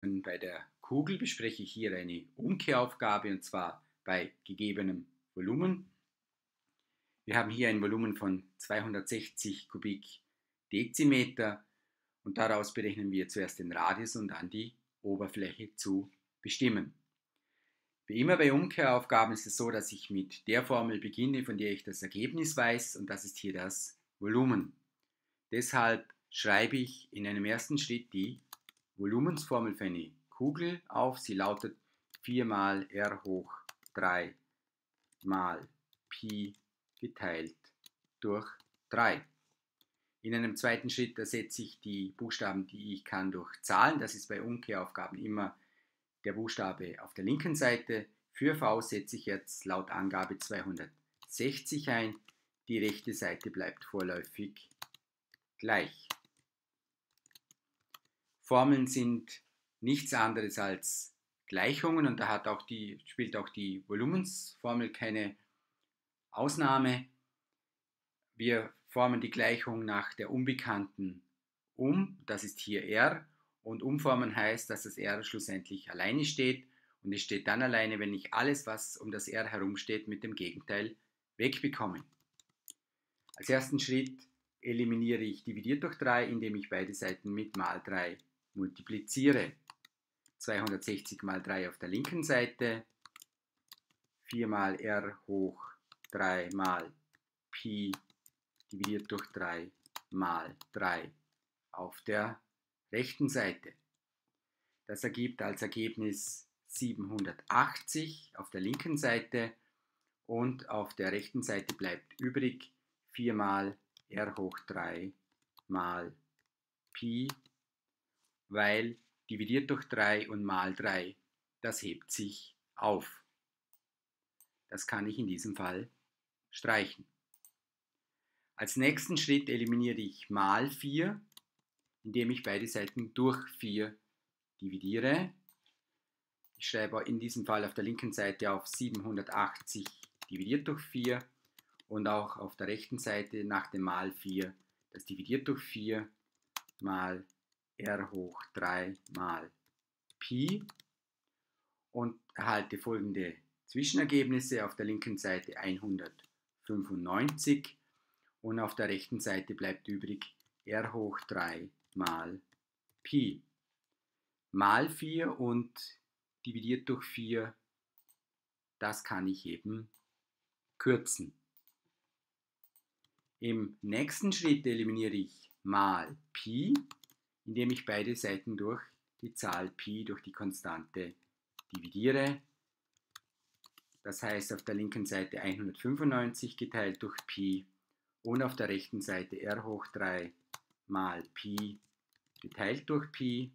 Bei der Kugel bespreche ich hier eine Umkehraufgabe und zwar bei gegebenem Volumen. Wir haben hier ein Volumen von 260 Kubikdezimeter und daraus berechnen wir zuerst den Radius und dann die Oberfläche zu bestimmen. Wie immer bei Umkehraufgaben ist es so, dass ich mit der Formel beginne, von der ich das Ergebnis weiß und das ist hier das Volumen. Deshalb schreibe ich in einem ersten Schritt die Volumensformel für eine Kugel auf. Sie lautet 4 mal r hoch 3 mal Pi geteilt durch 3. In einem zweiten Schritt ersetze ich die Buchstaben, die ich kann, durch Zahlen. Das ist bei Umkehraufgaben immer der Buchstabe auf der linken Seite. Für V setze ich jetzt laut Angabe 260 ein. Die rechte Seite bleibt vorläufig gleich. Formeln sind nichts anderes als Gleichungen und da hat auch die, spielt auch die Volumensformel keine Ausnahme. Wir formen die Gleichung nach der Unbekannten um, das ist hier R, und umformen heißt, dass das R schlussendlich alleine steht und es steht dann alleine, wenn ich alles, was um das R herumsteht, mit dem Gegenteil wegbekomme. Als ersten Schritt eliminiere ich dividiert durch 3, indem ich beide Seiten mit mal 3 multipliziere. 260 mal 3 auf der linken Seite, 4 mal r hoch 3 mal Pi dividiert durch 3 mal 3 auf der rechten Seite. Das ergibt als Ergebnis 780 auf der linken Seite und auf der rechten Seite bleibt übrig 4 mal r hoch 3 mal Pi weil dividiert durch 3 und mal 3, das hebt sich auf. Das kann ich in diesem Fall streichen. Als nächsten Schritt eliminiere ich mal 4, indem ich beide Seiten durch 4 dividiere. Ich schreibe in diesem Fall auf der linken Seite auf 780 dividiert durch 4 und auch auf der rechten Seite nach dem mal 4 das dividiert durch 4 mal r hoch 3 mal Pi und erhalte folgende Zwischenergebnisse. Auf der linken Seite 195 und auf der rechten Seite bleibt übrig r hoch 3 mal Pi. Mal 4 und dividiert durch 4, das kann ich eben kürzen. Im nächsten Schritt eliminiere ich mal Pi indem ich beide Seiten durch die Zahl Pi durch die Konstante dividiere. Das heißt auf der linken Seite 195 geteilt durch Pi und auf der rechten Seite r hoch 3 mal Pi geteilt durch Pi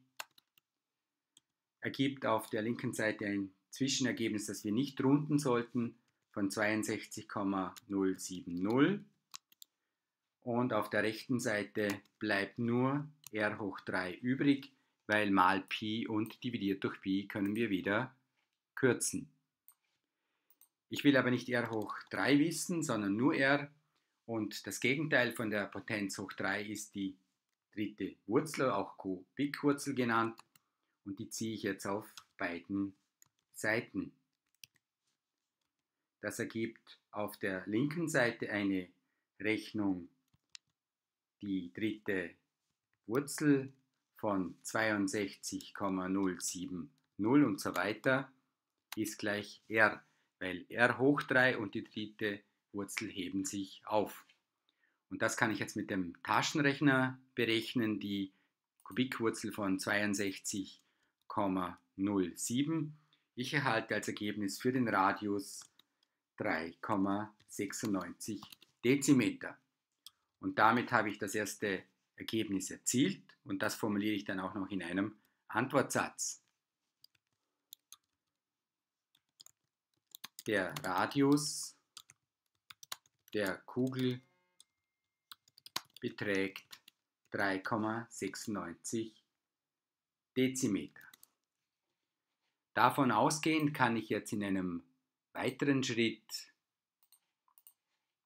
ergibt auf der linken Seite ein Zwischenergebnis, das wir nicht runden sollten, von 62,070 und auf der rechten Seite bleibt nur r hoch 3 übrig, weil mal Pi und dividiert durch Pi können wir wieder kürzen. Ich will aber nicht r hoch 3 wissen, sondern nur r und das Gegenteil von der Potenz hoch 3 ist die dritte Wurzel, auch Kubikwurzel genannt und die ziehe ich jetzt auf beiden Seiten. Das ergibt auf der linken Seite eine Rechnung, die dritte Wurzel von 62,070 und so weiter ist gleich r, weil r hoch 3 und die dritte Wurzel heben sich auf. Und das kann ich jetzt mit dem Taschenrechner berechnen, die Kubikwurzel von 62,07. Ich erhalte als Ergebnis für den Radius 3,96 Dezimeter. Und damit habe ich das erste Ergebnis erzielt und das formuliere ich dann auch noch in einem Antwortsatz. Der Radius der Kugel beträgt 3,96 Dezimeter. Davon ausgehend kann ich jetzt in einem weiteren Schritt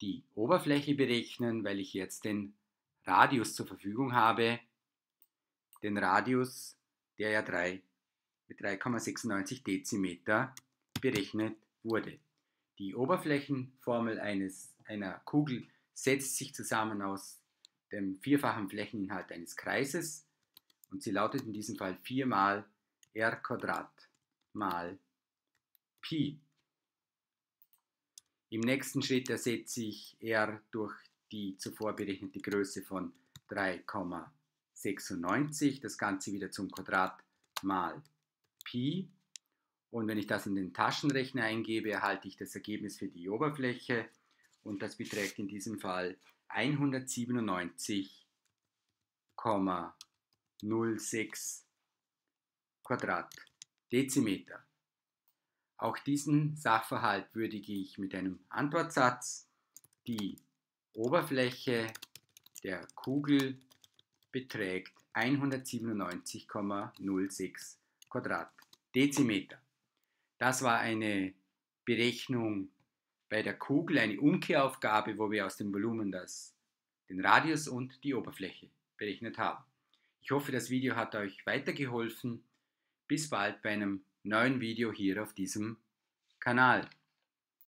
die Oberfläche berechnen, weil ich jetzt den Radius zur Verfügung habe, den Radius, der ja 3 mit 3,96 Dezimeter berechnet wurde. Die Oberflächenformel eines, einer Kugel setzt sich zusammen aus dem vierfachen Flächeninhalt eines Kreises und sie lautet in diesem Fall 4 mal r mal Pi. Im nächsten Schritt ersetze ich r durch die zuvor berechnete Größe von 3,96, das Ganze wieder zum Quadrat mal Pi. Und wenn ich das in den Taschenrechner eingebe, erhalte ich das Ergebnis für die Oberfläche und das beträgt in diesem Fall 197,06 Quadratdezimeter. Auch diesen Sachverhalt würdige ich mit einem Antwortsatz. Die Oberfläche der Kugel beträgt 197,06 Quadratdezimeter. Das war eine Berechnung bei der Kugel, eine Umkehraufgabe, wo wir aus dem Volumen das, den Radius und die Oberfläche berechnet haben. Ich hoffe, das Video hat euch weitergeholfen. Bis bald bei einem neuen Video hier auf diesem Kanal.